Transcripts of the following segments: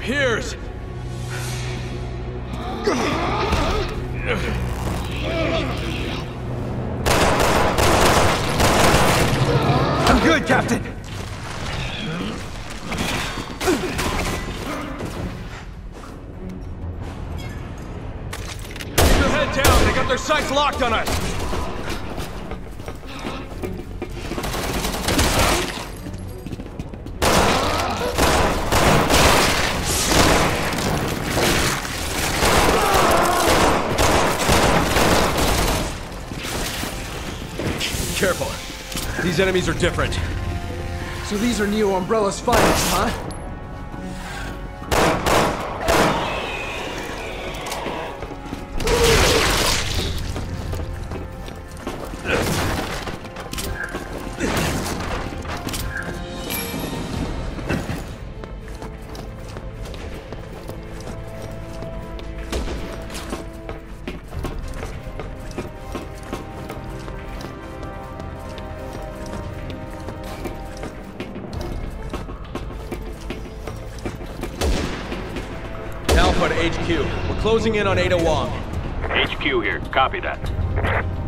Piers! Careful. These enemies are different. So these are Neo Umbrella's finest, huh? Closing in on Ada Wong. HQ here. Copy that.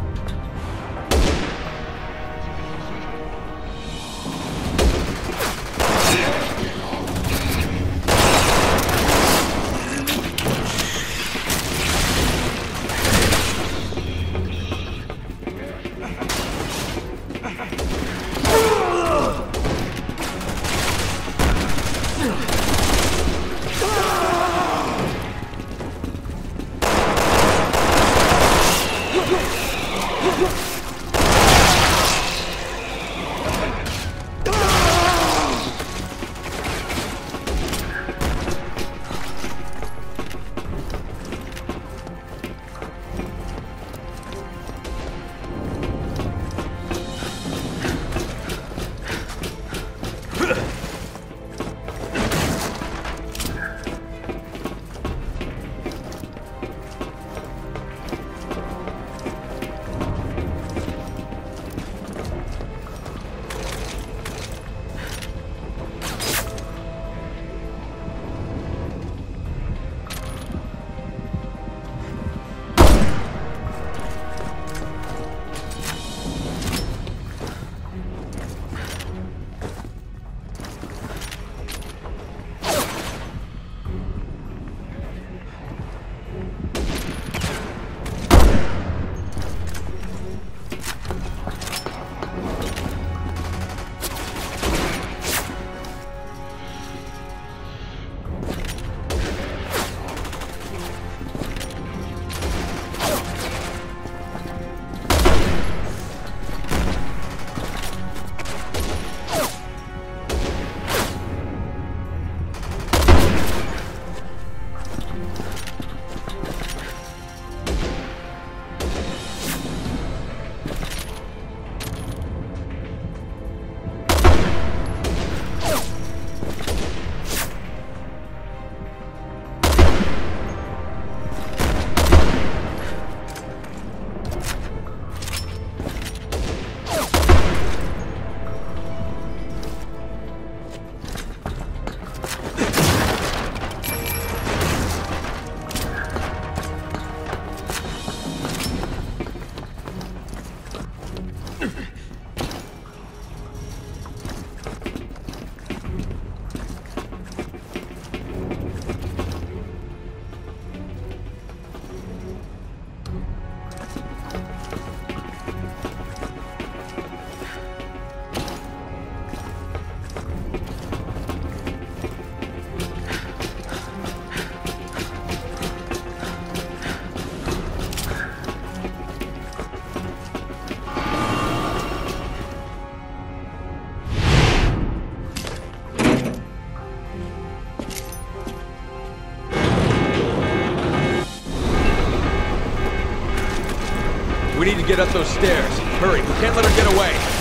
Get up those stairs. Hurry, we can't let her get away.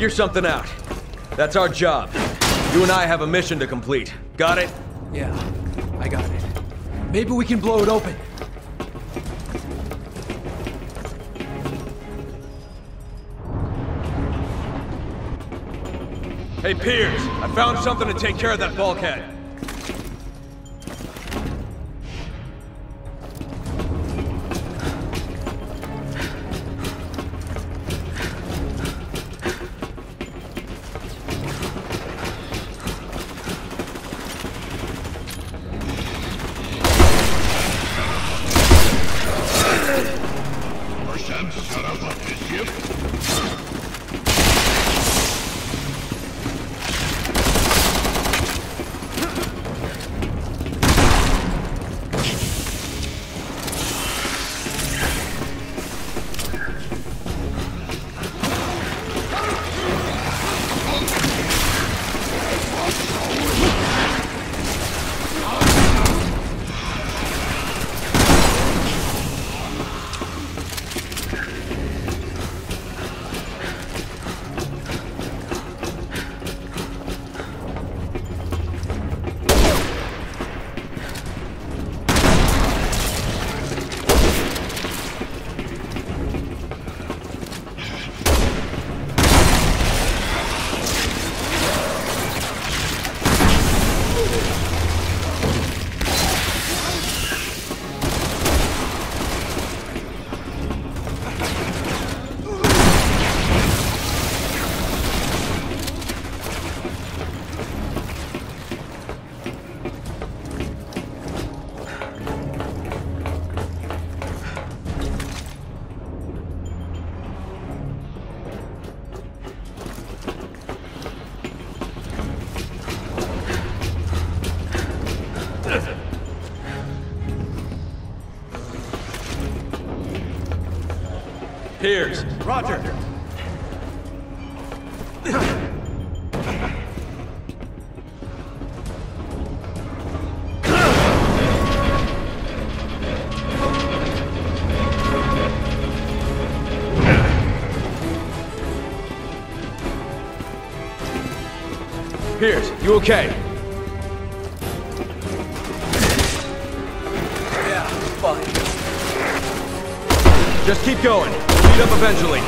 Figure something out. That's our job. You and I have a mission to complete. Got it? Yeah, I got it. Maybe we can blow it open. Hey, Piers, I found something to take care of that bulkhead. Roger. Piers, you okay? Yeah, fine. Just keep going. Up eventually.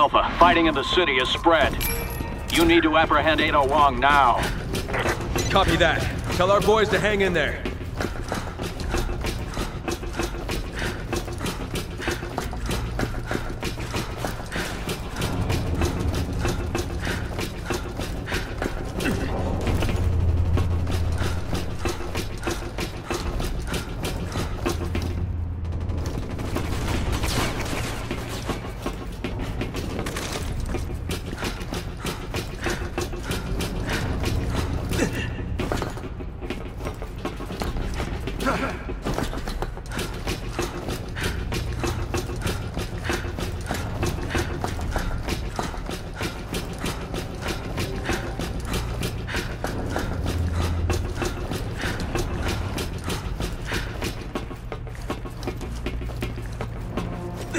Alpha. Fighting in the city has spread. You need to apprehend Ada Wong now. Copy that. Tell our boys to hang in there.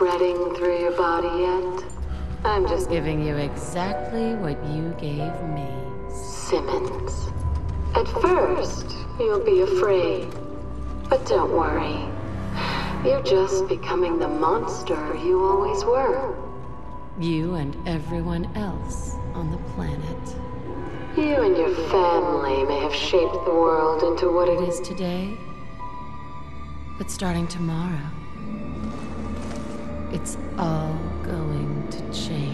running through your body yet? I'm just Giving you exactly what you gave me. Simmons. At first, you'll be afraid. But don't worry. You're just becoming the monster you always were. You and everyone else on the planet. You and your family may have shaped the world into what it It is today, but starting tomorrow, it's all going to change.